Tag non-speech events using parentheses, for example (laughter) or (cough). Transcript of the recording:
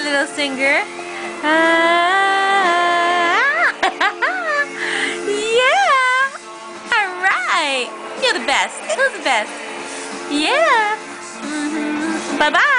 little singer. Ah, (laughs) yeah. All right. You're the best. You're the best? Yeah. Mm -hmm. Bye-bye.